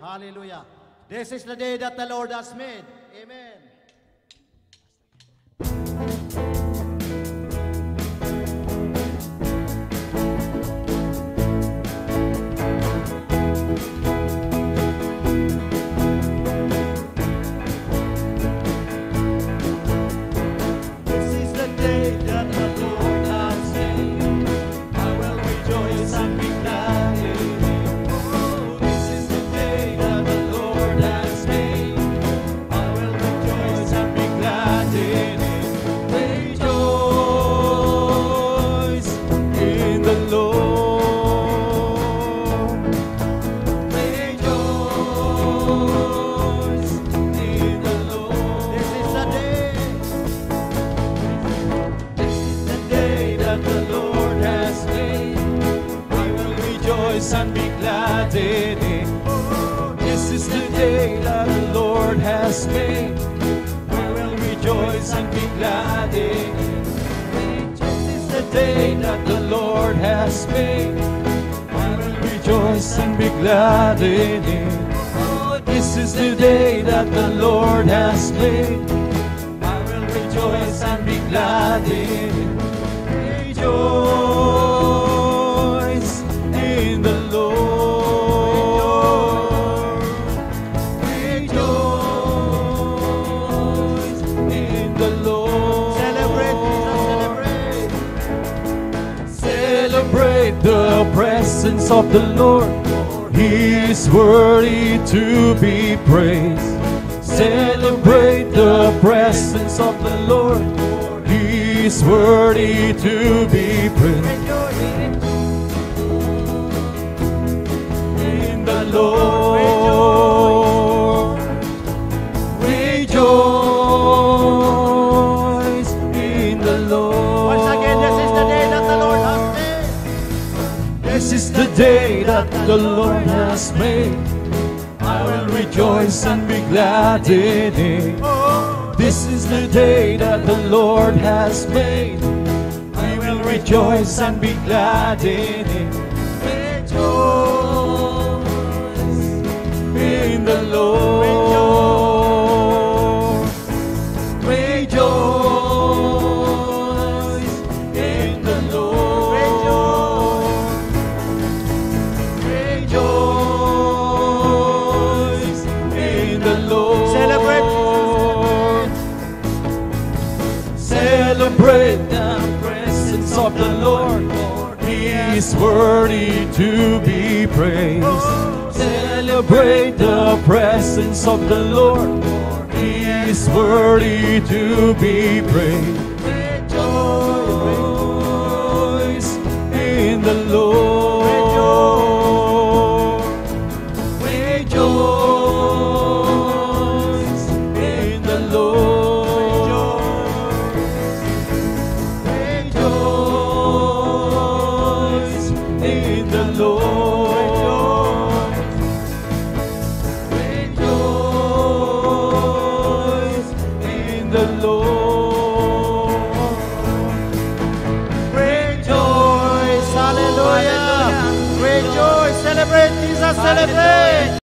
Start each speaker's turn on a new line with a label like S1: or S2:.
S1: Hallelujah. This is the day that the Lord has made. Amen. Rejoice and be glad in it. This is the day that the Lord has made. We will rejoice and be glad in it. This is the day that the Lord has made. I will rejoice and be glad in it. This is the day that the Lord has made. I will rejoice and be glad in it. The presence of the Lord. He is worthy to be praised. Celebrate the presence of the Lord. He is worthy to be praised. In the Lord.
S2: Day that the Lord has made.
S1: I will rejoice and be glad in it. This is the day that the Lord has made. I will rejoice and be glad in it. Rejoice in the Lord. Rejoice
S2: Celebrate
S1: the presence of the Lord. He is worthy to be praised. Celebrate the presence of the Lord. He is worthy to be praised. Rejoice in the Lord.
S2: celebrate.